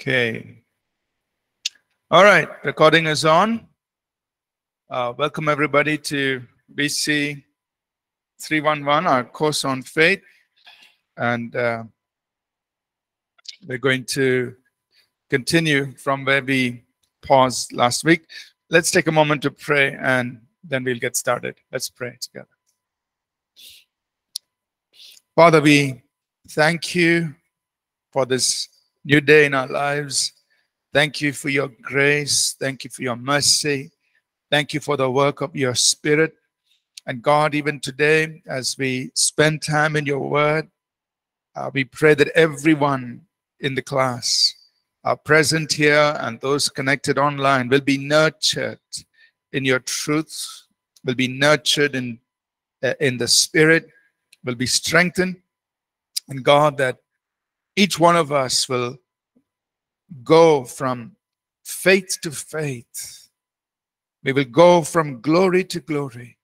Okay. All right, recording is on. Uh, welcome everybody to BC 311, our course on faith. And uh, we're going to continue from where we paused last week. Let's take a moment to pray and then we'll get started. Let's pray together. Father, we thank you for this new day in our lives. Thank you for your grace. Thank you for your mercy. Thank you for the work of your spirit. And God, even today, as we spend time in your word, uh, we pray that everyone in the class are present here and those connected online will be nurtured in your truth, will be nurtured in, uh, in the spirit, will be strengthened. And God, that each one of us will go from faith to faith. We will go from glory to glory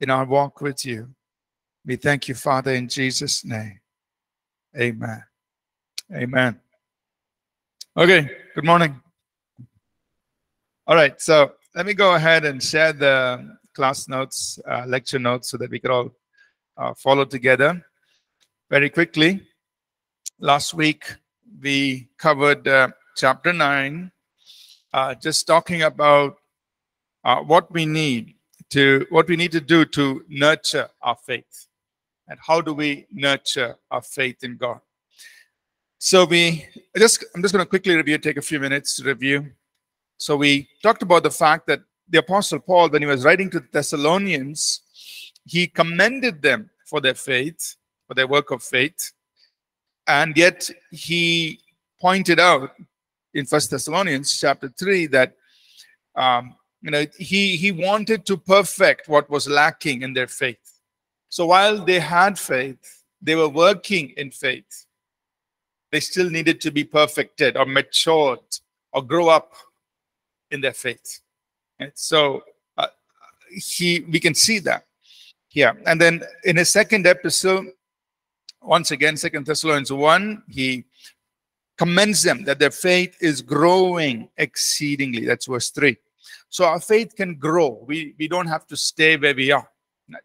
in our walk with you. We thank you, Father, in Jesus' name. Amen. Amen. Okay, good morning. All right, so let me go ahead and share the class notes, uh, lecture notes, so that we can all uh, follow together very quickly last week we covered uh, chapter 9, uh, just talking about uh, what we need to what we need to do to nurture our faith and how do we nurture our faith in God. So we just I'm just going to quickly review, take a few minutes to review. So we talked about the fact that the apostle Paul, when he was writing to the Thessalonians, he commended them for their faith, for their work of faith and yet he pointed out in First Thessalonians chapter 3 that um, you know he he wanted to perfect what was lacking in their faith. So while they had faith, they were working in faith. They still needed to be perfected or matured or grow up in their faith. And so uh, he we can see that here. And then in his second epistle, once again, Second Thessalonians 1, he commends them that their faith is growing exceedingly. That's verse 3. So our faith can grow. We, we don't have to stay where we are.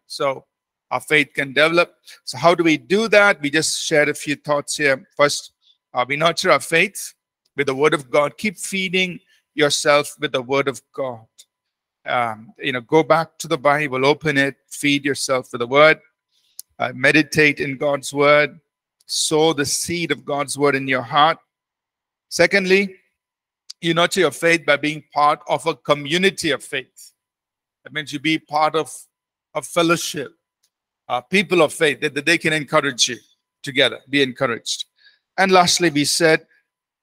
So our faith can develop. So how do we do that? We just shared a few thoughts here. First, uh, we nurture our faith with the word of God. Keep feeding yourself with the word of God. Um, you know, go back to the Bible, open it, feed yourself with the word uh, meditate in God's word, sow the seed of God's word in your heart. Secondly, you nurture your faith by being part of a community of faith. That means you be part of a fellowship, uh, people of faith, that, that they can encourage you together, be encouraged. And lastly, we said,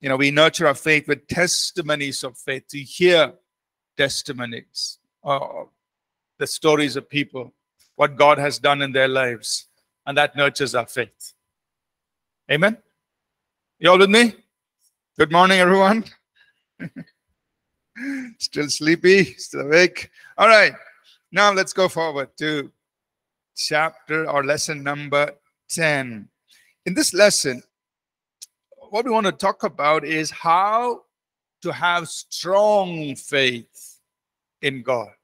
you know, we nurture our faith with testimonies of faith, to hear testimonies, uh, the stories of people what God has done in their lives, and that nurtures our faith. Amen. You all with me? Good morning, everyone. still sleepy, still awake. All right. Now let's go forward to chapter or lesson number 10. In this lesson, what we want to talk about is how to have strong faith in God.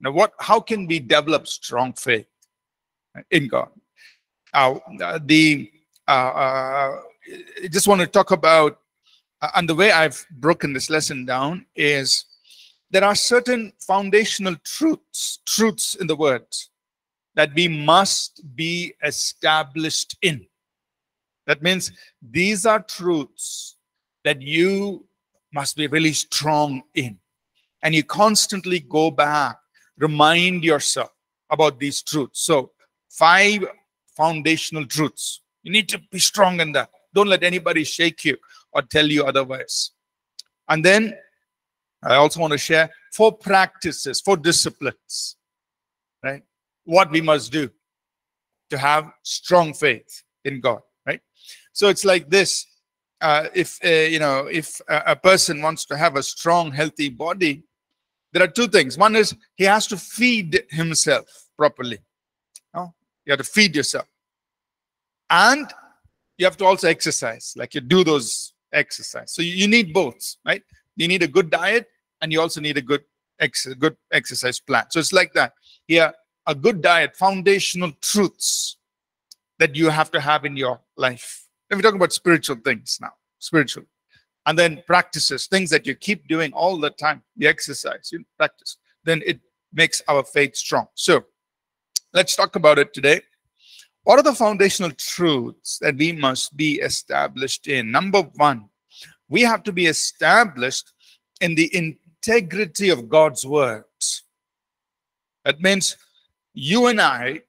Now, what? How can we develop strong faith in God? Uh, the uh, uh, I just want to talk about, uh, and the way I've broken this lesson down is there are certain foundational truths, truths in the Word that we must be established in. That means these are truths that you must be really strong in. And you constantly go back remind yourself about these truths. So, five foundational truths. You need to be strong in that. Don't let anybody shake you or tell you otherwise. And then I also want to share four practices, four disciplines, right? What we must do to have strong faith in God, right? So it's like this. Uh, if uh, you know, if a, a person wants to have a strong, healthy body, there are two things. One is he has to feed himself properly. You, you have to feed yourself. And you have to also exercise, like you do those exercise. So you need both, right? You need a good diet and you also need a good ex good exercise plan. So it's like that. Here, a good diet, foundational truths that you have to have in your life. Let me talk about spiritual things now, spiritual. And then practices, things that you keep doing all the time, the exercise, you practice. Then it makes our faith strong. So let's talk about it today. What are the foundational truths that we must be established in? Number one, we have to be established in the integrity of God's word. That means you and I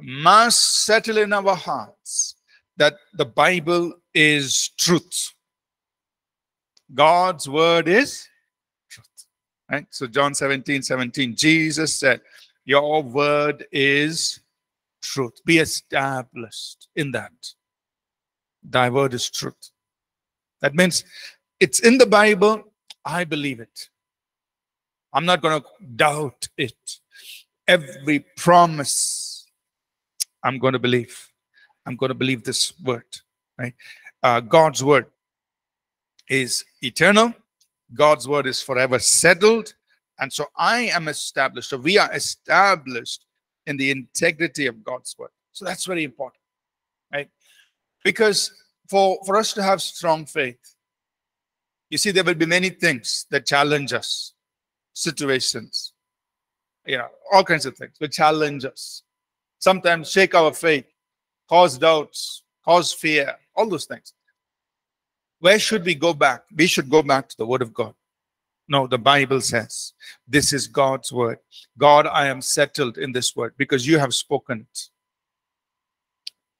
must settle in our hearts that the Bible is truth. God's word is truth. Right? So John 17, 17, Jesus said, Your word is truth. Be established in that. Thy word is truth. That means it's in the Bible. I believe it. I'm not going to doubt it. Every promise, I'm going to believe. I'm going to believe this word. Right? Uh, God's word is eternal. God's word is forever settled. And so I am established, so we are established in the integrity of God's word. So that's very important, right? Because for, for us to have strong faith, you see, there will be many things that challenge us, situations, you know, all kinds of things will challenge us. Sometimes shake our faith, cause doubts, cause fear, all those things. Where should we go back? We should go back to the Word of God. No, the Bible says this is God's word. God, I am settled in this word because you have spoken it.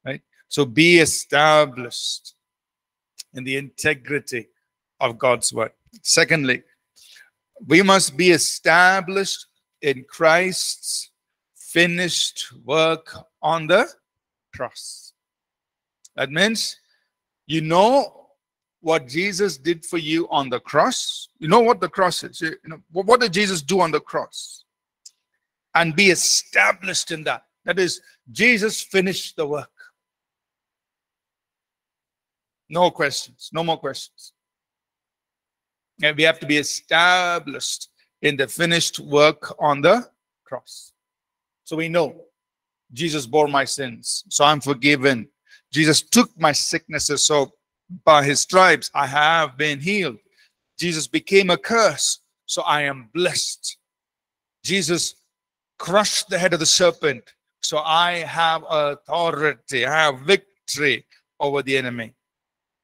Right? So be established in the integrity of God's word. Secondly, we must be established in Christ's finished work on the cross. That means you know what Jesus did for you on the cross. You know what the cross is. You know what did Jesus do on the cross? And be established in that. That is, Jesus finished the work. No questions. No more questions. And we have to be established in the finished work on the cross. So we know Jesus bore my sins, so I'm forgiven. Jesus took my sicknesses, so by his stripes I have been healed. Jesus became a curse, so I am blessed. Jesus crushed the head of the serpent, so I have authority, I have victory over the enemy.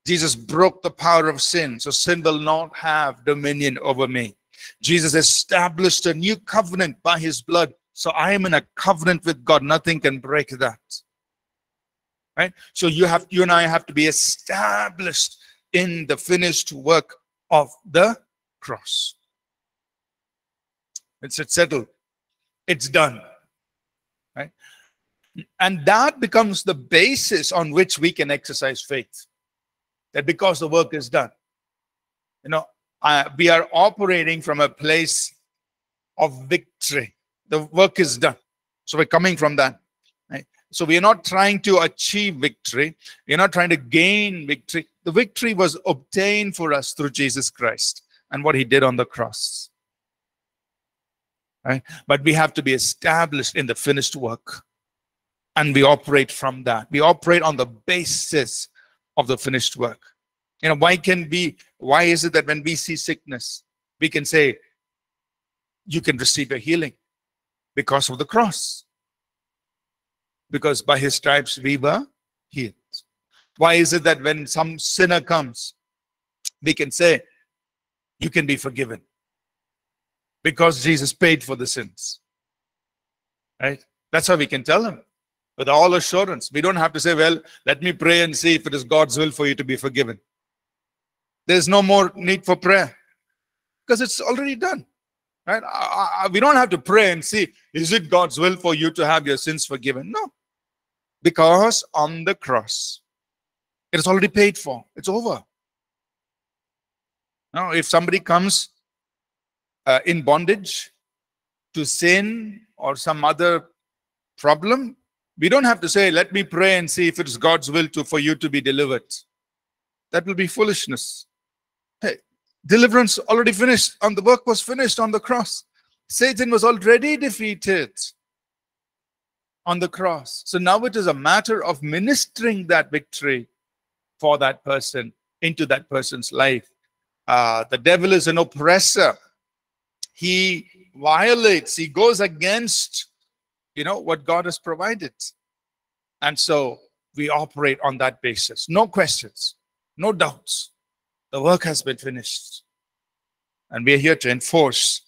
Jesus broke the power of sin, so sin will not have dominion over me. Jesus established a new covenant by his blood, so I am in a covenant with God. Nothing can break that right? So you have you and i have to be established in the finished work of the cross. It's, it's settled. It's done right? And that becomes the basis on which we can exercise faith that because the work is done you know we are operating from a place of victory. The work is done. So we're coming from that so we are not trying to achieve victory. We are not trying to gain victory. The victory was obtained for us through Jesus Christ and what he did on the cross. Right? But we have to be established in the finished work. And we operate from that. We operate on the basis of the finished work. You know, why can we, why is it that when we see sickness, we can say, you can receive a healing because of the cross? Because by his stripes we were healed. Why is it that when some sinner comes, we can say, You can be forgiven? Because Jesus paid for the sins. Right? That's how we can tell him with all assurance. We don't have to say, Well, let me pray and see if it is God's will for you to be forgiven. There's no more need for prayer because it's already done. Right? We don't have to pray and see, is it God's will for you to have your sins forgiven? No. Because on the cross, it is already paid for. It's over. Now, if somebody comes uh, in bondage to sin or some other problem, we don't have to say, let me pray and see if it's God's will to for you to be delivered. that will be foolishness. Hey, deliverance already finished, and the work was finished on the cross. Satan was already defeated on the cross. So now it is a matter of ministering that victory for that person into that person's life. Uh, the devil is an oppressor. He violates, he goes against, you know, what God has provided. And so we operate on that basis. No questions, no doubts. The work has been finished. And we are here to enforce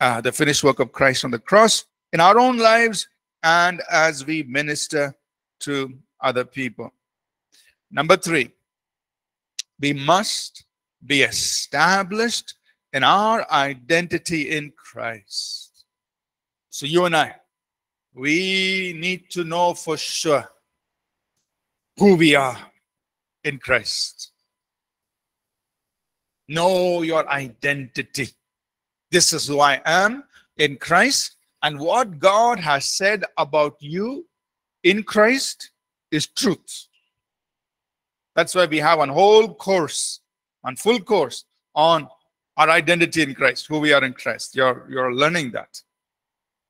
uh, the finished work of Christ on the cross in our own lives and as we minister to other people. Number three, we must be established in our identity in Christ. So, you and I, we need to know for sure who we are in Christ. Know your identity. This is who I am in Christ, and what God has said about you in Christ is truth. That's why we have one whole course, one full course on our identity in Christ, who we are in Christ. You're you're learning that.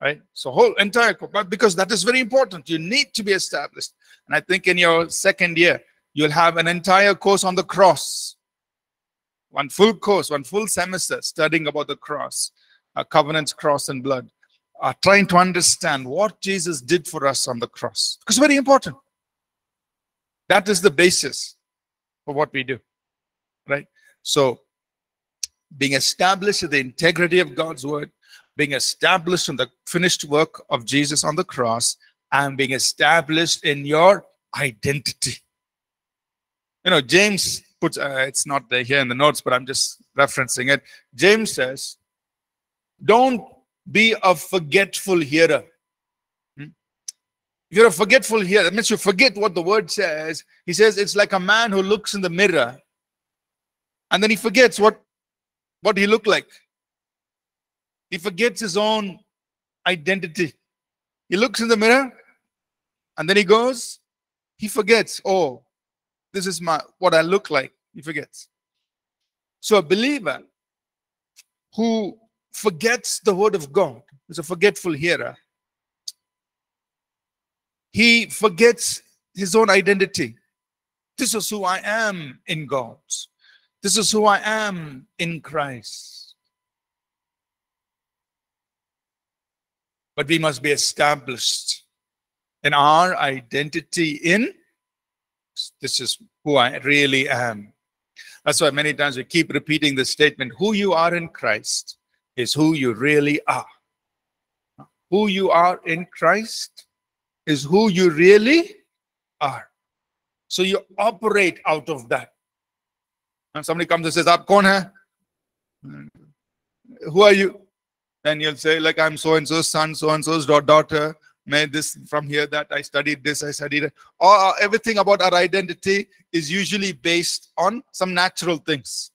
Right? So whole entire course, but because that is very important. You need to be established. And I think in your second year, you'll have an entire course on the cross. One full course, one full semester studying about the cross, a covenant's cross and blood, uh, trying to understand what Jesus did for us on the cross. Because very important. That is the basis for what we do. Right? So being established in the integrity of God's word, being established in the finished work of Jesus on the cross, and being established in your identity. You know, James puts, uh, it's not there here in the notes, but I'm just referencing it. James says, don't be a forgetful hearer. Hmm? You're a forgetful hearer, that means you forget what the word says. He says it's like a man who looks in the mirror and then he forgets what, what he looked like. He forgets his own identity. He looks in the mirror and then he goes, he forgets, oh, this is my what I look like. He forgets. So a believer who forgets the word of God is a forgetful hearer. He forgets his own identity. This is who I am in God. This is who I am in Christ. But we must be established in our identity in this is who I really am. That's why many times we keep repeating the statement who you are in Christ is who you really are. Who you are in Christ is who you really are. So you operate out of that. And somebody comes and says, Aap kaun hai? Who are you? And you'll say, like, I'm so and so's son, so and so's daughter. Made this from here, that I studied this, I studied it. All, everything about our identity is usually based on some natural things.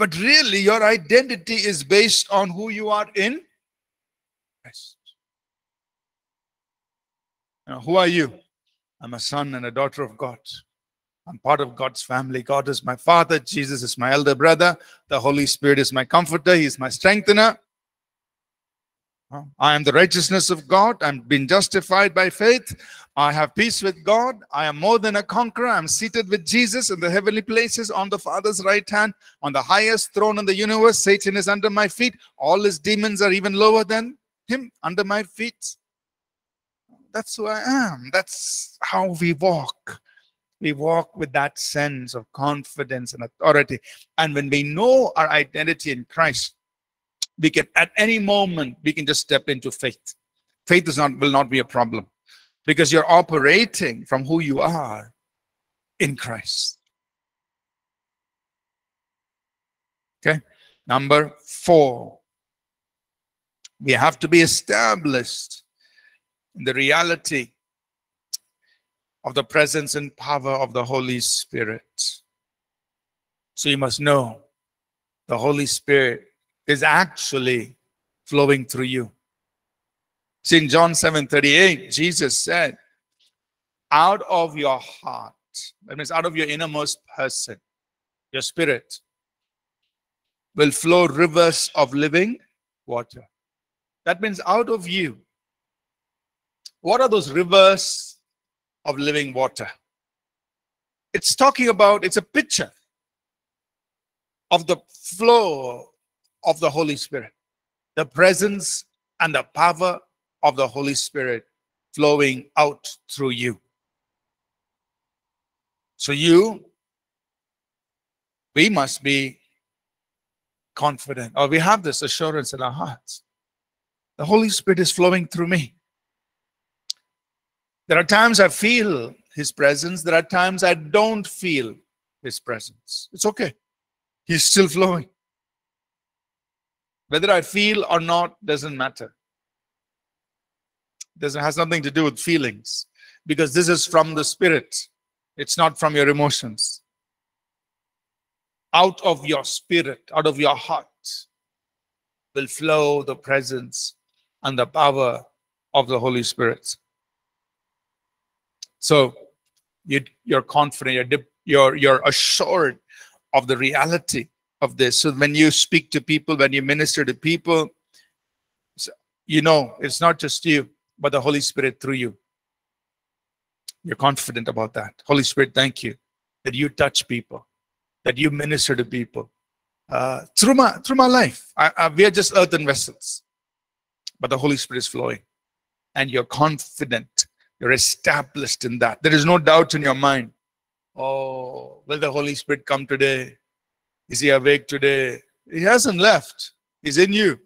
But really, your identity is based on who you are in Christ. Now, who are you? I'm a son and a daughter of God. I'm part of God's family. God is my father. Jesus is my elder brother. The Holy Spirit is my comforter. He is my strengthener. I am the righteousness of God. I'm been justified by faith. I have peace with God. I am more than a conqueror. I'm seated with Jesus in the heavenly places on the Father's right hand, on the highest throne in the universe. Satan is under my feet. All his demons are even lower than him under my feet. That's who I am. That's how we walk. We walk with that sense of confidence and authority. And when we know our identity in Christ, we can at any moment we can just step into faith faith is not will not be a problem because you're operating from who you are in christ. Okay? Number four. We have to be established in the reality of the presence and power of the holy spirit. So you must know the holy spirit is actually flowing through you. See, in John 7 38, Jesus said, Out of your heart that means out of your innermost person, your spirit, will flow rivers of living water. That means out of you. What are those rivers of living water? It's talking about, it's a picture of the flow of the Holy Spirit, the presence and the power of the Holy Spirit flowing out through you. So, you, we must be confident, or we have this assurance in our hearts. The Holy Spirit is flowing through me. There are times I feel His presence, there are times I don't feel His presence. It's okay, He's still flowing. Whether I feel or not doesn't matter. This has nothing to do with feelings because this is from the Spirit, it's not from your emotions out of your spirit, out of your heart, will flow the presence and the power of the Holy Spirit. So you, are confident, you're, you're, you're assured of the reality of this. So when you speak to people, when you minister to people, you know it's not just you, but the Holy Spirit through you. You're confident about that. Holy Spirit, thank you that you touch people that you minister to people uh, through my through my life. I, I, we are just earthen vessels, but the Holy Spirit is flowing, and you're confident. You're established in that. There is no doubt in your mind. Oh, will the Holy Spirit come today? Is he awake today? He hasn't left. He's in you.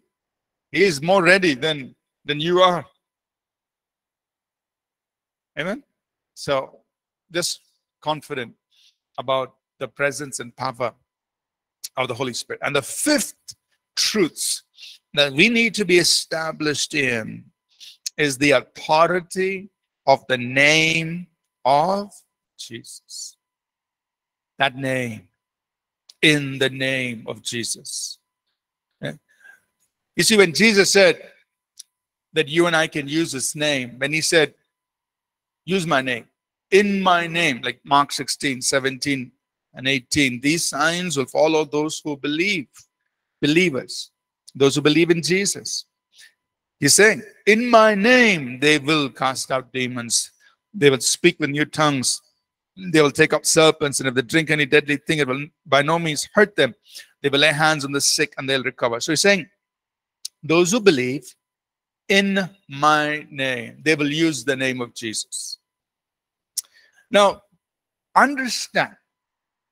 He is more ready than than you are. Amen. So, just confident about the presence and power of the Holy Spirit. And the fifth truth that we need to be established in is the authority of the name of Jesus. That name, in the name of Jesus. Okay? You see, when Jesus said that you and I can use his name, when he said, use my name, in my name, like Mark 16, 17, and 18. These signs will follow those who believe, believers, those who believe in Jesus. He's saying, In my name they will cast out demons, they will speak with new tongues, they will take up serpents, and if they drink any deadly thing, it will by no means hurt them. They will lay hands on the sick and they'll recover. So he's saying, Those who believe in my name, they will use the name of Jesus. Now, understand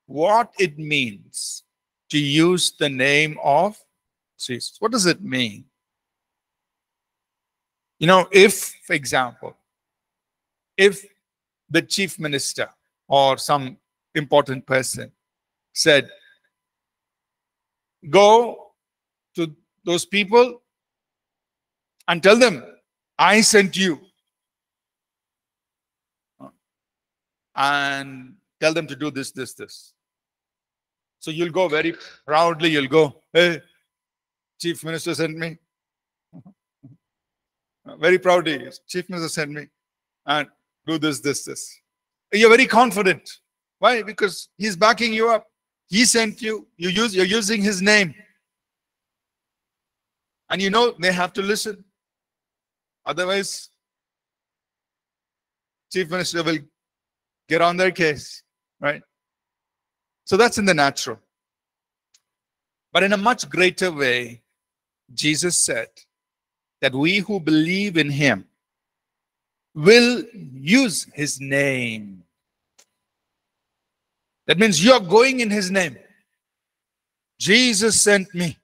what it means to use the name of Jesus. What does it mean? You know, if, for example, if the chief minister or some important person said, Go to those people and tell them, I sent you. And tell them to do this, this, this. So you'll go very proudly, you'll go, hey, Chief Minister sent me. very proudly, Chief Minister sent me. And do this, this, this. You're very confident. Why? Because he's backing you up. He sent you. You use you're using his name. And you know they have to listen. Otherwise, Chief Minister will get on their case, right? So that's in the natural. But in a much greater way, Jesus said that we who believe in him will use his name. That means you're going in his name. Jesus sent me.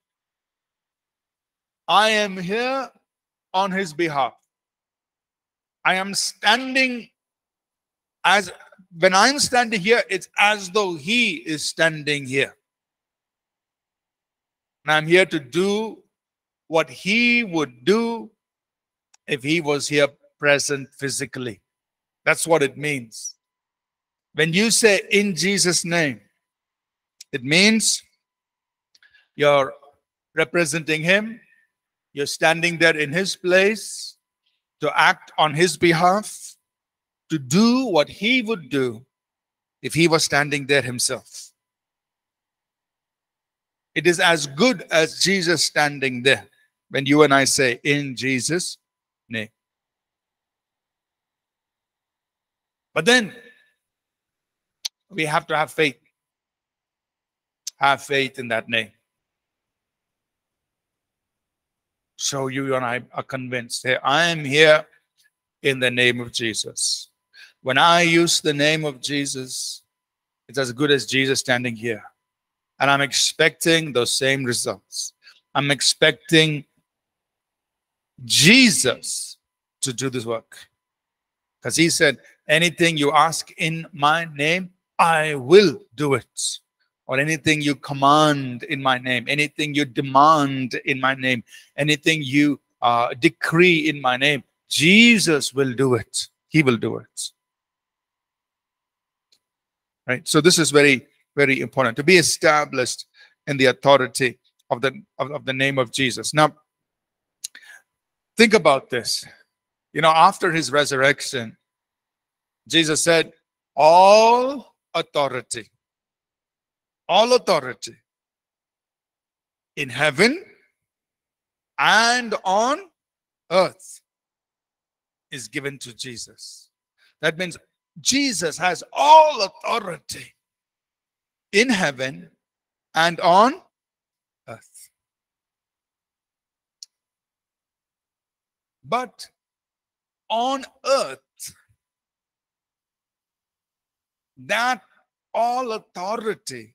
I am here on his behalf. I am standing as when I'm standing here, it's as though He is standing here. And I'm here to do what He would do if He was here present physically. That's what it means. When you say in Jesus' name, it means you're representing Him, you're standing there in His place to act on His behalf to do what he would do if he was standing there himself. It is as good as Jesus standing there when you and I say, In Jesus' name. But then we have to have faith. Have faith in that name. So you and I are convinced. Hey, I am here in the name of Jesus. When I use the name of Jesus, it's as good as Jesus standing here. And I'm expecting those same results. I'm expecting Jesus to do this work. Because he said, anything you ask in my name, I will do it. Or anything you command in my name, anything you demand in my name, anything you uh, decree in my name, Jesus will do it. He will do it. Right? So this is very, very important to be established in the authority of the of, of the name of Jesus. Now, think about this. You know, after his resurrection, Jesus said, All authority, all authority in heaven and on earth is given to Jesus. That means Jesus has all authority in heaven and on earth. But on earth, that all authority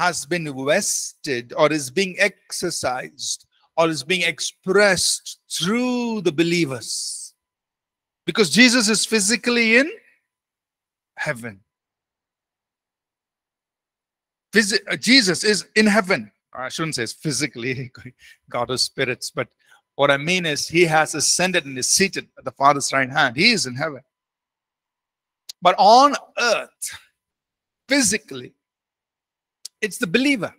has been vested or is being exercised or is being expressed through the believers. Because Jesus is physically in heaven. Phys- uh, Jesus is in heaven. I shouldn't say physically, God of spirits, but what I mean is he has ascended and is seated at the Father's right hand. He is in heaven. But on earth, physically, it's the believer.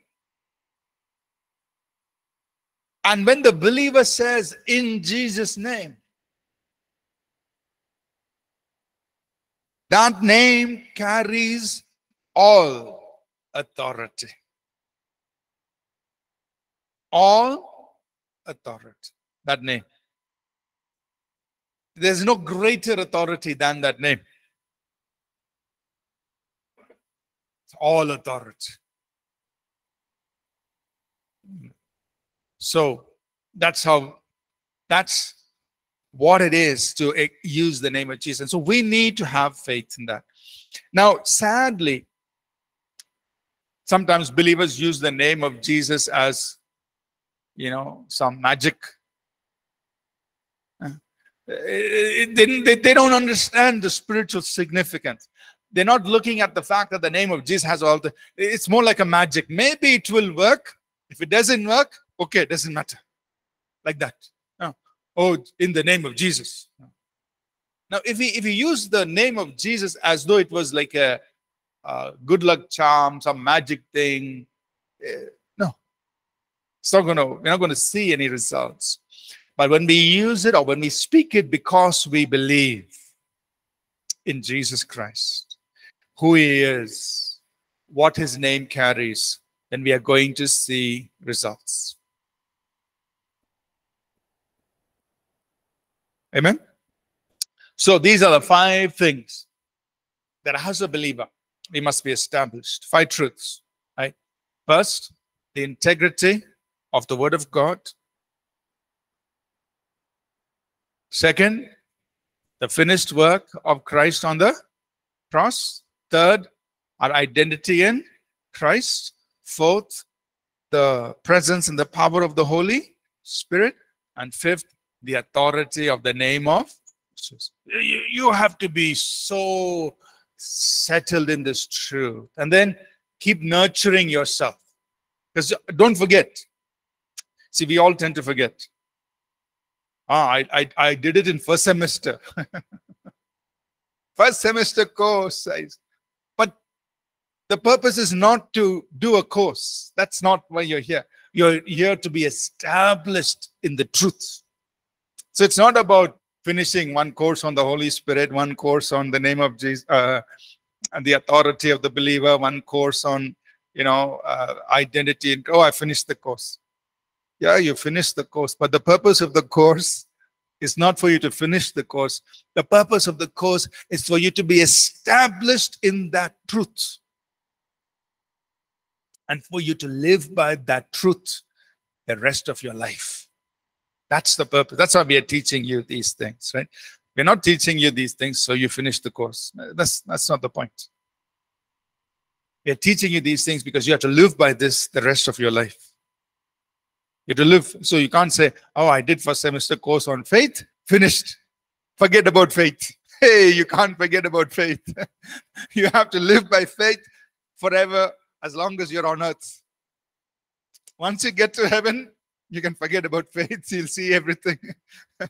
And when the believer says, in Jesus' name, that name carries all authority. All authority. That name. There's no greater authority than that name. It's all authority. So that's how, that's what it is to use the name of Jesus. And so we need to have faith in that. Now, sadly, sometimes believers use the name of Jesus as, you know, some magic. Uh, they, they, they don't understand the spiritual significance they're not looking at the fact that the name of Jesus has all the, it's more like a magic. Maybe it will work. If it doesn't work, okay, it doesn't matter. Like that. No. Oh, in the name of Jesus. Now, if we if we use the name of Jesus as though it was like a, a good luck charm, some magic thing, eh, no, it's not gonna. We're not going to see any results. But when we use it or when we speak it because we believe in Jesus Christ, who he is, what his name carries, then we are going to see results. Amen? So these are the five things that as a believer, we must be established. Five truths, right? First, the integrity of the word of God. Second, the finished work of Christ on the cross. Third, our identity in Christ. Fourth, the presence and the power of the Holy Spirit. And fifth, the authority of the name of. You have to be so settled in this truth. And then keep nurturing yourself. Because don't forget. See, we all tend to forget. Ah, I, I, I did it in first semester. first semester course. I, the purpose is not to do a course. That's not why you're here. You're here to be established in the truth. So it's not about finishing one course on the Holy Spirit, one course on the name of Jesus, uh, and the authority of the believer, one course on, you know, uh, identity. And, oh, I finished the course. Yeah, you finished the course, but the purpose of the course is not for you to finish the course. The purpose of the course is for you to be established in that truth and for you to live by that truth the rest of your life. That's the purpose. That's why we are teaching you these things, right? We're not teaching you these things so you finish the course. That's that's not the point. We're teaching you these things because you have to live by this the rest of your life. You have to live. So you can't say, Oh, I did first semester course on faith, finished. Forget about faith. Hey, you can't forget about faith. you have to live by faith forever as long as you're on earth. Once you get to heaven, you can forget about faith. You'll see everything. but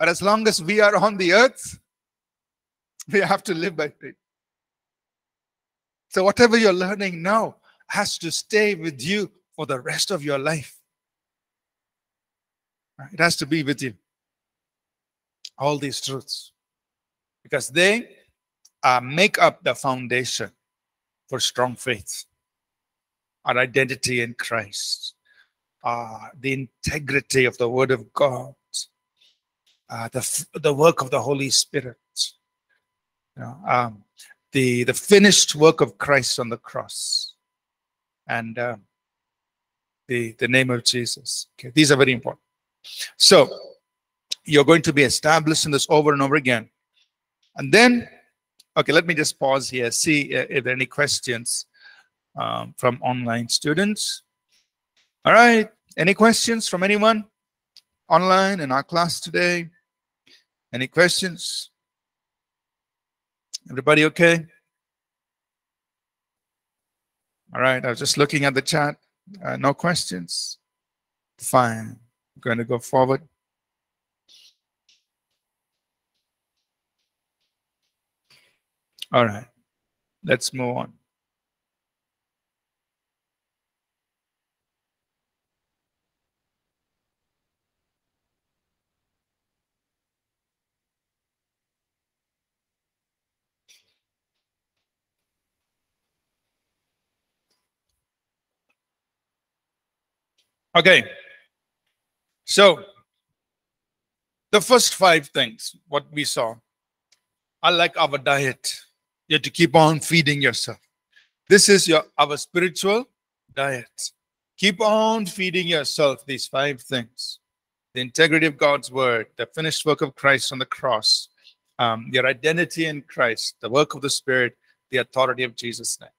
as long as we are on the earth, we have to live by faith. So, whatever you're learning now has to stay with you for the rest of your life. It has to be with you. All these truths. Because they uh, make up the foundation for strong faith, our identity in Christ, uh, the integrity of the Word of God, uh, the, the work of the Holy Spirit, you know, um, the, the finished work of Christ on the cross, and uh, the, the name of Jesus. Okay, these are very important. So, you're going to be established in this over and over again. And then Okay, let me just pause here, see if there are any questions um, from online students. All right, any questions from anyone online in our class today? Any questions? Everybody okay? All right, I was just looking at the chat. Uh, no questions? Fine. I'm going to go forward. All right, let's move on. Okay, so the first five things, what we saw, are like our diet. You have to keep on feeding yourself. This is your our spiritual diet. Keep on feeding yourself these five things the integrity of God's word, the finished work of Christ on the cross, um, your identity in Christ, the work of the Spirit, the authority of Jesus' name.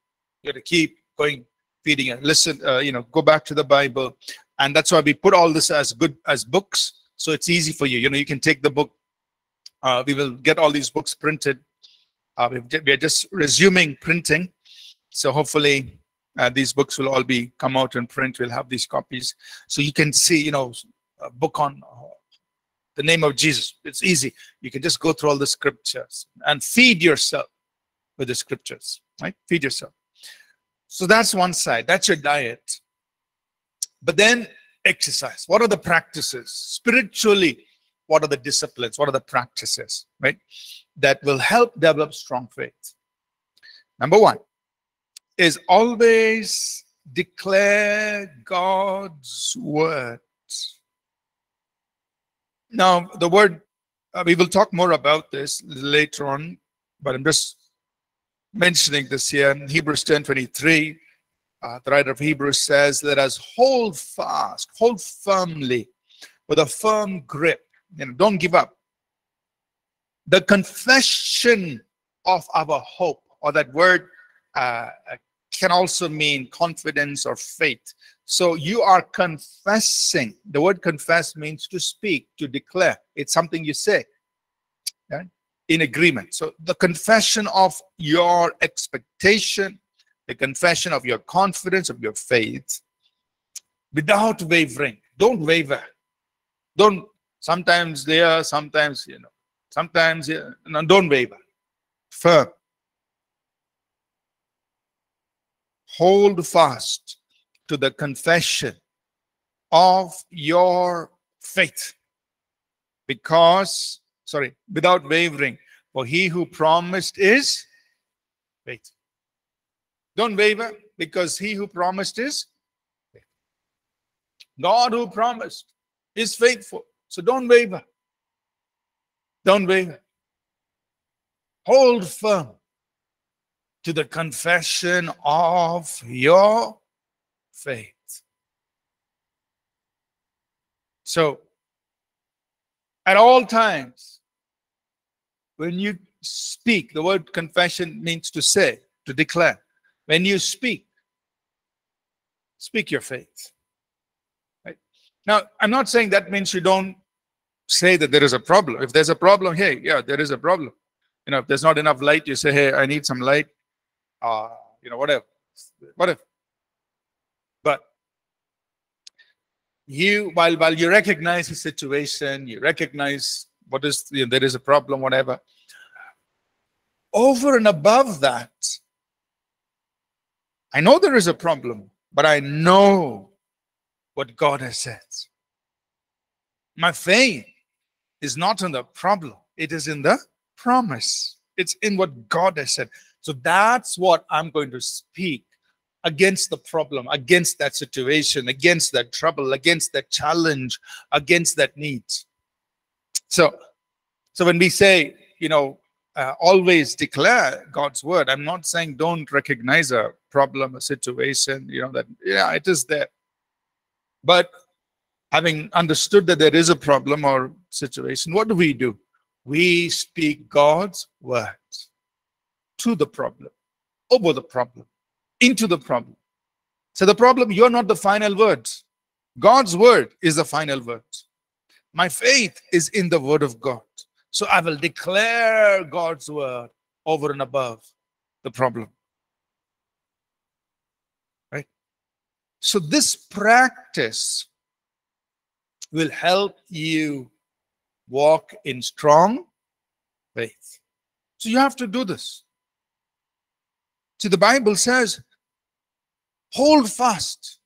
You have to keep going, feeding it. Listen, uh, you know, go back to the Bible, and that's why we put all this as good as books, so it's easy for you. You know, you can take the book. Uh, we will get all these books printed uh, we are just resuming printing. So hopefully uh, these books will all be come out in print. We'll have these copies. So you can see, you know, a book on uh, the name of Jesus. It's easy. You can just go through all the scriptures and feed yourself with the scriptures, right? Feed yourself. So that's one side. That's your diet. But then exercise. What are the practices? Spiritually, what are the disciplines? What are the practices, right? that will help develop strong faith. Number one is always declare God's word. Now, the word, uh, we will talk more about this later on, but I'm just mentioning this here in Hebrews 10 23. Uh, the writer of Hebrews says, Let us hold fast, hold firmly with a firm grip. You know, don't give up the confession of our hope, or that word uh, can also mean confidence or faith. So you are confessing. The word confess means to speak, to declare. It's something you say in agreement. So the confession of your expectation, the confession of your confidence, of your faith, without wavering. Don't waver. Don't sometimes there, sometimes you know Sometimes, don't waver. Firm. Hold fast to the confession of your faith. Because, sorry, without wavering, for he who promised is faith. Don't waver because he who promised is God who promised is faithful. So don't waver. Don't waver. Hold firm to the confession of your faith. So, at all times, when you speak, the word confession means to say, to declare. When you speak, speak your faith. Right? Now, I'm not saying that means you don't say that there is a problem. If there's a problem, hey, yeah, there is a problem. You know, if there's not enough light, you say, hey, I need some light. Uh, you know, whatever. Whatever. But you, while while you recognize the situation, you recognize what is you know, there is a problem, whatever. Over and above that, I know there is a problem, but I know what God has said. My faith is not in the problem, it is in the promise. It's in what God has said. So that's what I'm going to speak against the problem, against that situation, against that trouble, against that challenge, against that need. So, so when we say, you know, uh, always declare God's word, I'm not saying don't recognize a problem, a situation, you know, that, yeah, it is there. But having understood that there is a problem or situation, what do we do? We speak God's word to the problem, over the problem, into the problem. So the problem, you're not the final word. God's word is the final word. My faith is in the word of God. So I will declare God's word over and above the problem. Right? So this practice will help you walk in strong faith. So you have to do this. See, the Bible says, hold fast.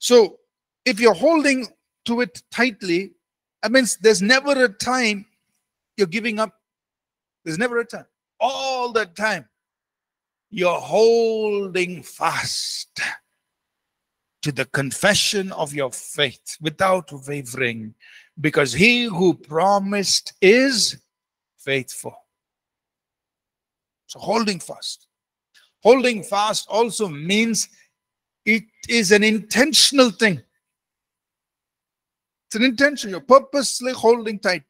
So if you're holding to it tightly, that means there's never a time you're giving up. There's never a time. All the time, you're holding fast to the confession of your faith without wavering, because he who promised is faithful. So holding fast. Holding fast also means it is an intentional thing. It's an intention. You're purposely holding tight.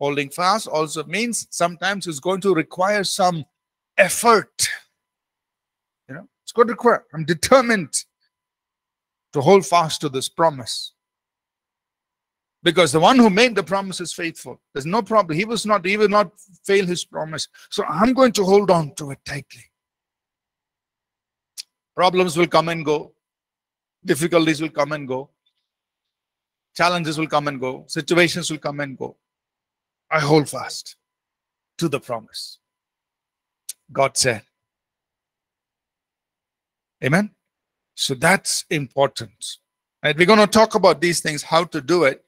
Holding fast also means sometimes it's going to require some effort. You know, it's going to require. I'm determined to hold fast to this promise. Because the one who made the promise is faithful. There's no problem. He was not, he will not fail his promise. So I'm going to hold on to it tightly. Problems will come and go. Difficulties will come and go. Challenges will come and go. Situations will come and go. I hold fast to the promise. God said. Amen. So that's important. Right? We're going to talk about these things, how to do it.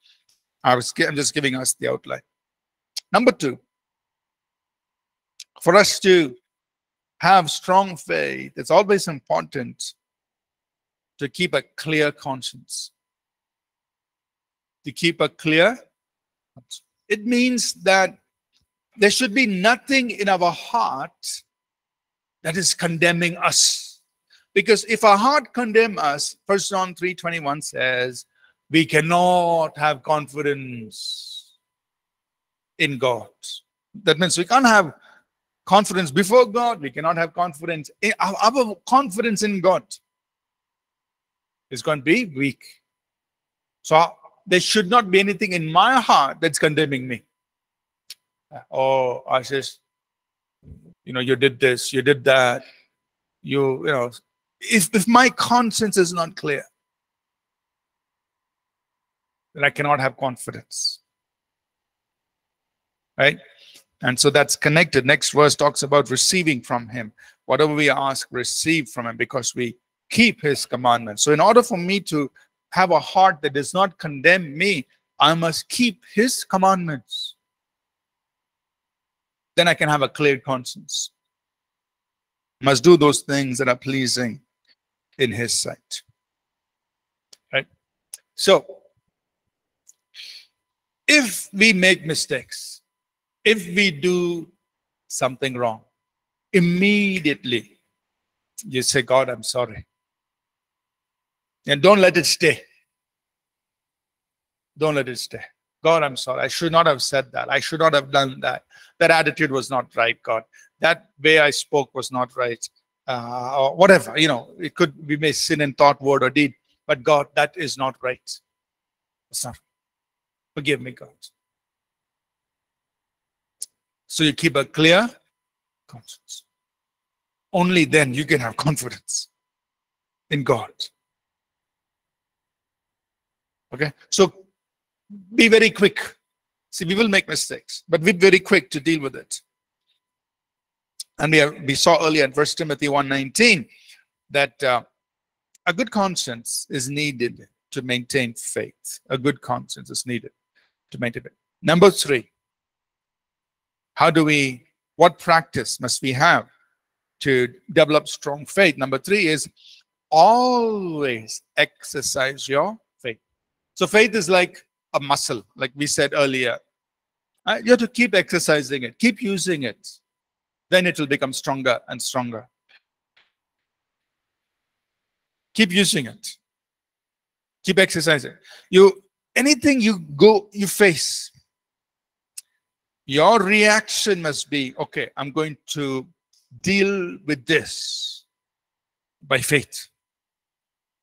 I was, I'm just giving us the outline. Number two, for us to have strong faith, it's always important to keep a clear conscience. To keep a clear, it means that there should be nothing in our heart that is condemning us. Because if our heart condemn us, First John 3:21 says, we cannot have confidence in God. That means we can't have confidence before God. We cannot have confidence. In, our confidence in God is going to be weak. So there should not be anything in my heart that's condemning me. Oh, Ashish, you know, you did this, you did that. You, you know, if, if my conscience is not clear, then I cannot have confidence. Right? And so that's connected. Next verse talks about receiving from him. Whatever we ask, receive from him because we keep his commandments. So, in order for me to have a heart that does not condemn me, I must keep his commandments. Then I can have a clear conscience. Must do those things that are pleasing in his sight. Right? So, if we make mistakes, if we do something wrong, immediately you say, God, I'm sorry. And don't let it stay. Don't let it stay. God, I'm sorry. I should not have said that. I should not have done that. That attitude was not right, God. That way I spoke was not right. Uh, or whatever, you know, it could we may sin in thought, word, or deed. But God, that is not right. It's not. Forgive me, God. So you keep a clear conscience. Only then you can have confidence in God. Okay? So be very quick. See, we will make mistakes, but be very quick to deal with it. And we, have, we saw earlier in First Timothy 1.19 that uh, a good conscience is needed to maintain faith. A good conscience is needed to maintain it. Number three, how do we, what practice must we have to develop strong faith? Number three is always exercise your. So faith is like a muscle, like we said earlier. Uh, you have to keep exercising it, keep using it. Then it will become stronger and stronger. Keep using it. Keep exercising. You anything you go you face, your reaction must be okay, I'm going to deal with this by faith.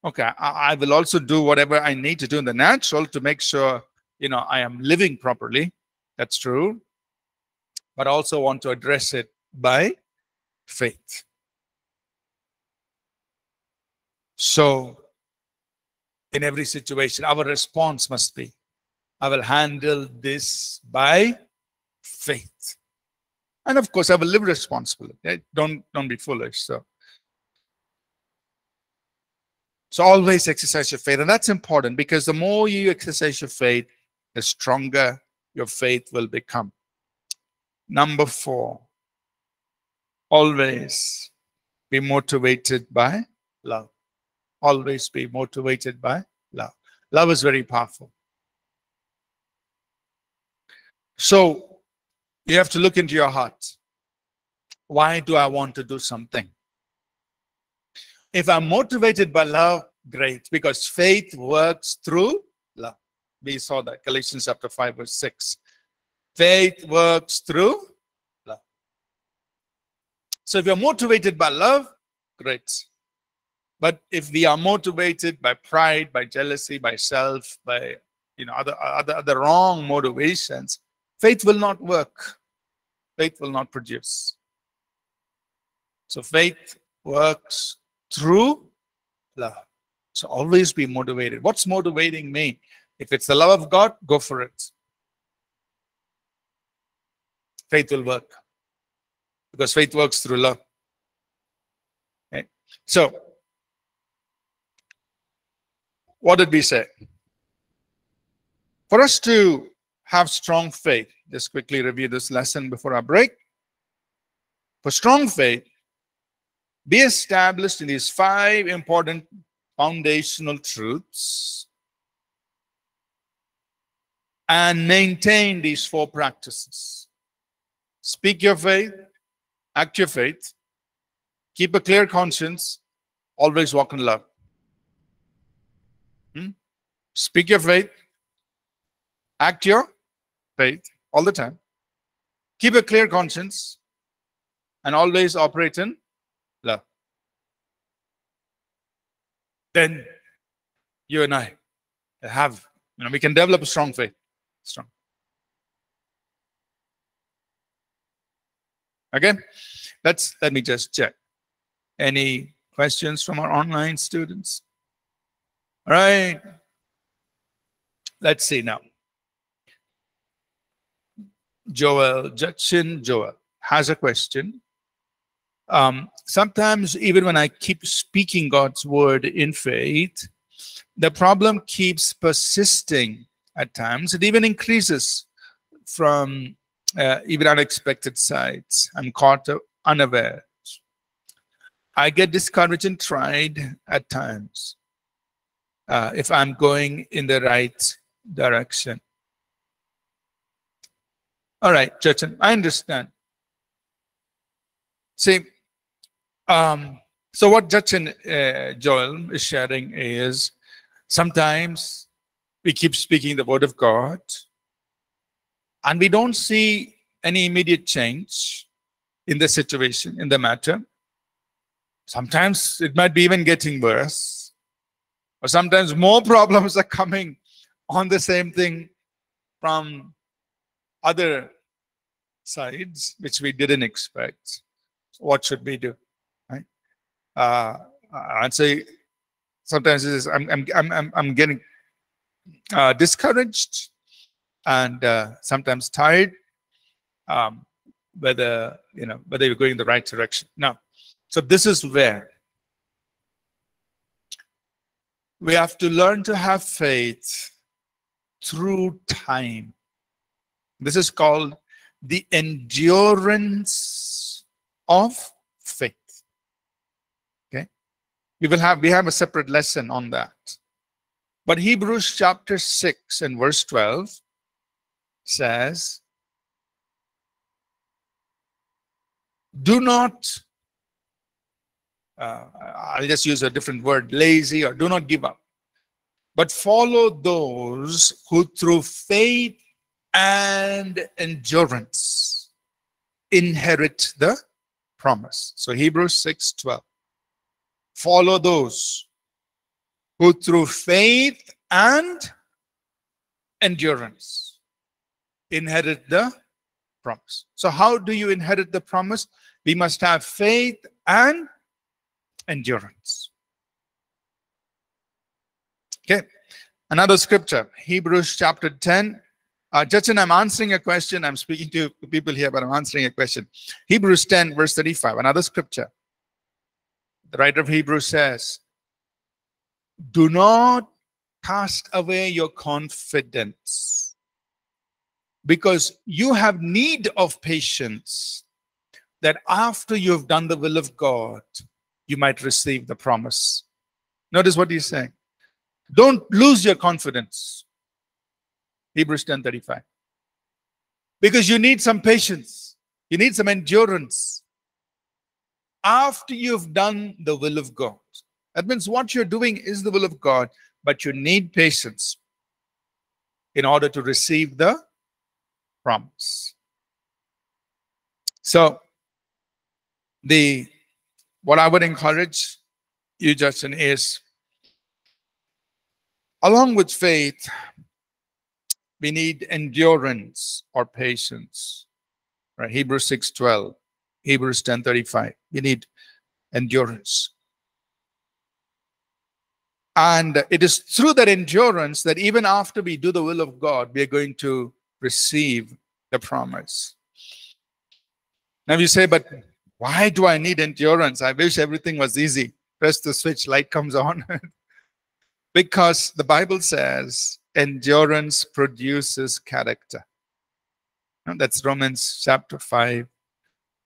Okay, I, I, will also do whatever I need to do in the natural to make sure you know I am living properly. That's true. But I also want to address it by faith. So in every situation, our response must be, I will handle this by faith. And of course, I will live responsibly. Eh, don't, don't be foolish. So, so always exercise your faith. And that's important because the more you exercise your faith, the stronger your faith will become. Number four, always be motivated by love. Always be motivated by love. Love is very powerful. So you have to look into your heart. Why do I want to do something? If I'm motivated by love, great, because faith works through love. We saw that Galatians chapter 5, verse 6. Faith works through love. so if you're motivated by love, great. But if we are motivated by pride, by jealousy, by self, by you know other other, other wrong motivations, faith will not work. Faith will not produce. So faith works through love. So always be motivated. What's motivating me? If it's the love of God, go for it. Faith will work because faith works through love. Okay. So, what did we say? For us to have strong faith, just quickly review this lesson before our break. For strong faith, be established in these five important foundational truths and maintain these four practices. Speak your faith, act your faith, keep a clear conscience, always walk in love. Hmm? Speak your faith, act your faith all the time, keep a clear conscience, and always operate in love. Then you and I have, you know, we can develop a strong faith. Strong. Okay, let's let me just check. Any questions from our online students? All right. Let's see now. Joel Judson Joel has a question. Um, sometimes, even when I keep speaking God's word in faith, the problem keeps persisting at times. It even increases from uh, even unexpected sides. I'm caught unaware. I get discouraged and tried at times uh, if I'm going in the right direction. All right, Chetan, I understand. See, um, so what Jachin uh, Joel is sharing is sometimes we keep speaking the word of God and we don't see any immediate change in the situation, in the matter. Sometimes it might be even getting worse, or sometimes more problems are coming on the same thing from other sides, which we didn't expect. What should we do? Uh, I'd say sometimes I'm, I'm, I'm, I'm getting uh, discouraged and uh, sometimes tired um, whether you know whether you're going in the right direction. Now so this is where we have to learn to have faith through time. This is called the endurance of faith okay we will have we have a separate lesson on that but hebrews chapter 6 and verse 12 says do not uh, i'll just use a different word lazy or do not give up but follow those who through faith and endurance inherit the promise. So Hebrews 6 12. Follow those who through faith and endurance inherit the promise. So, how do you inherit the promise? We must have faith and endurance. Okay, another scripture, Hebrews chapter 10, uh, Jachin, I'm answering a question. I'm speaking to people here, but I'm answering a question. Hebrews 10, verse 35, another scripture. The writer of Hebrews says, Do not cast away your confidence because you have need of patience that after you have done the will of God, you might receive the promise. Notice what he's saying. Don't lose your confidence. Hebrews 10:35. Because you need some patience. You need some endurance. After you've done the will of God. That means what you're doing is the will of God, but you need patience in order to receive the promise. So the what I would encourage you, Justin, is along with faith, we need endurance or patience. Right? Hebrews 6:12, Hebrews 10:35. We need endurance. And it is through that endurance that even after we do the will of God, we are going to receive the promise. Now you say, but why do I need endurance? I wish everything was easy. Press the switch, light comes on. because the Bible says endurance produces character. And that's Romans chapter 5,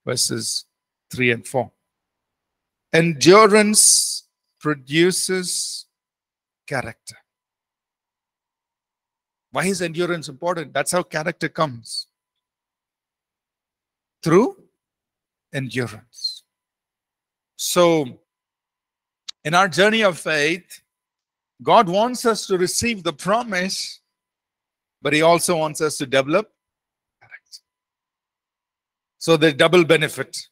verses 3 and 4. Endurance produces character. Why is endurance important? That's how character comes through endurance. So, in our journey of faith, God wants us to receive the promise, but He also wants us to develop character. So the double benefit.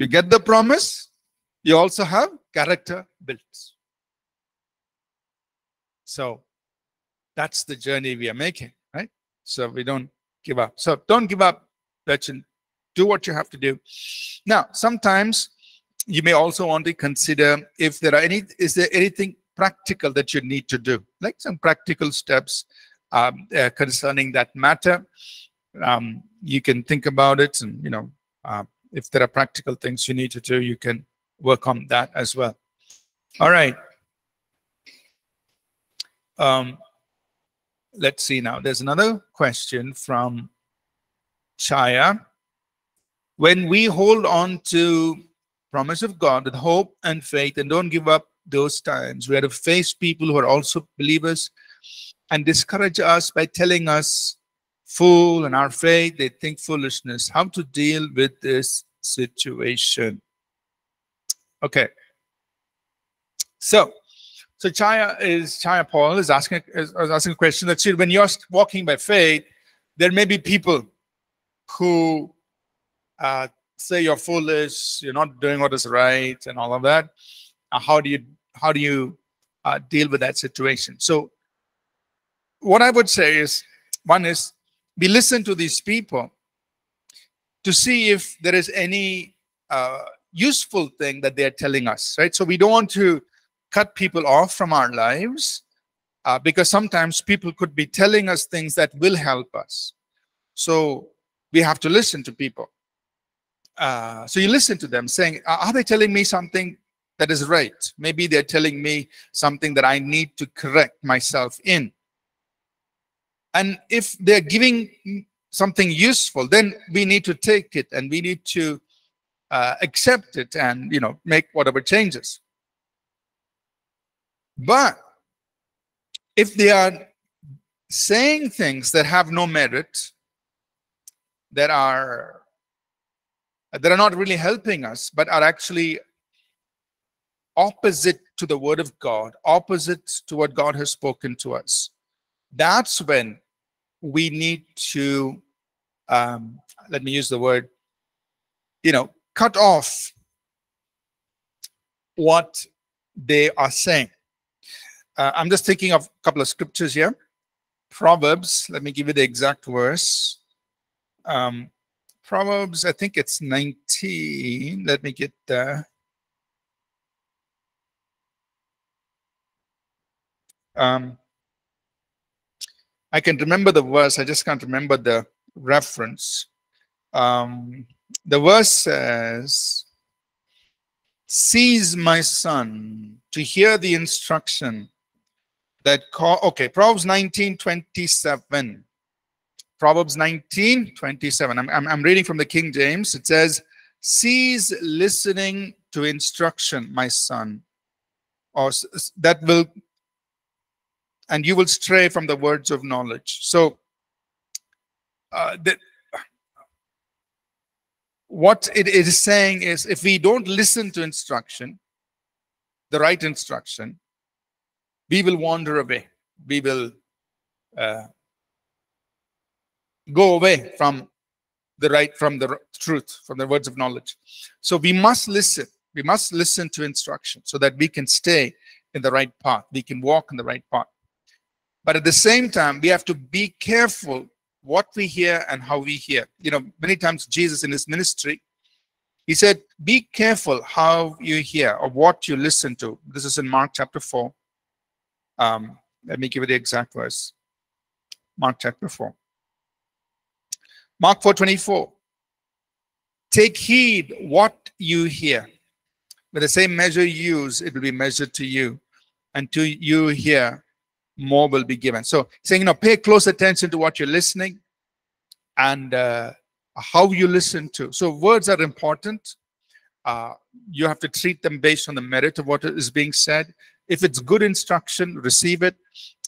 You get the promise, you also have character built. So that's the journey we are making, right? So we don't give up. So don't give up, Bachin. Do what you have to do. Now, sometimes you may also want to consider if there are any, is there anything practical that you need to do, like some practical steps um, uh, concerning that matter. Um, you can think about it, and you know, uh, if there are practical things you need to do, you can work on that as well. All right. Um, let's see now. There's another question from Chaya. When we hold on to promise of God with hope and faith and don't give up those times. We have to face people who are also believers and discourage us by telling us fool and our faith, they think foolishness, how to deal with this situation. Okay. So, so Chaya is Chaya Paul is asking is, is asking a question that see, when you're walking by faith, there may be people who uh, say you're foolish, you're not doing what is right, and all of that. Uh, how do you how do you uh, deal with that situation? So, what I would say is, one is we listen to these people to see if there is any uh, useful thing that they're telling us, right? So we don't want to cut people off from our lives uh, because sometimes people could be telling us things that will help us. So we have to listen to people. Uh, so you listen to them saying, are they telling me something that is right? Maybe they're telling me something that I need to correct myself in. And if they're giving something useful, then we need to take it and we need to uh, accept it and you know make whatever changes. But if they are saying things that have no merit, that are that are not really helping us, but are actually opposite to the word of God, opposite to what God has spoken to us, that's when we need to um, let me use the word you know cut off what they are saying. Uh, i'm just thinking of a couple of scriptures here. Proverbs let me give you the exact verse. Um, proverbs i think it's 19 let me get there um, I can remember the verse, I just can't remember the reference. Um, the verse says, Seize my son to hear the instruction that call okay proverbs 19 27 proverbs 19 27 I'm, I'm, I'm reading from the king james. It says cease listening to instruction my son or that will and you will stray from the words of knowledge. So, uh, the, what it is saying is if we don't listen to instruction, the right instruction, we will wander away. We will uh, go away from the right, from the truth, from the words of knowledge. So we must listen. We must listen to instruction so that we can stay in the right path. We can walk in the right path. But at the same time, we have to be careful what we hear and how we hear. You know, many times Jesus in his ministry, he said, Be careful how you hear or what you listen to. This is in Mark chapter 4. Um, let me give you the exact verse. Mark chapter 4. Mark 4 24. Take heed what you hear. With the same measure you use, it will be measured to you. And to you hear, more will be given. So saying, you know, pay close attention to what you're listening and uh, how you listen to. So words are important. Uh, you have to treat them based on the merit of what is being said. If it's good instruction, receive it.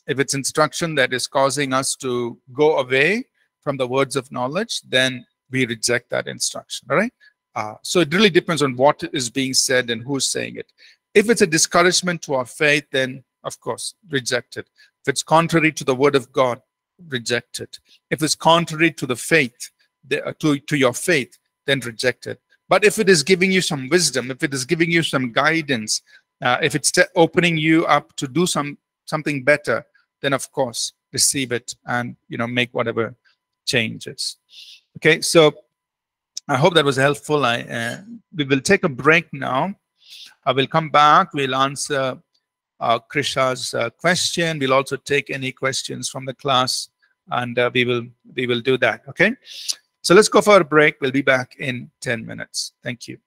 If it's instruction that is causing us to go away from the words of knowledge, then we reject that instruction. All right. Uh, so it really depends on what is being said and who's saying it. If it's a discouragement to our faith, then of course, reject it. If it's contrary to the word of God, reject it. If it's contrary to the faith, uh, to, to your faith, then reject it. But if it is giving you some wisdom, if it is giving you some guidance, uh, if it's opening you up to do some something better, then of course receive it and you know make whatever changes. Okay, so I hope that was helpful. I uh, we will take a break now. I will come back. We'll answer Krisha's uh, question. We'll also take any questions from the class, and uh, we will we will do that. Okay. So let's go for a break. We'll be back in 10 minutes. Thank you.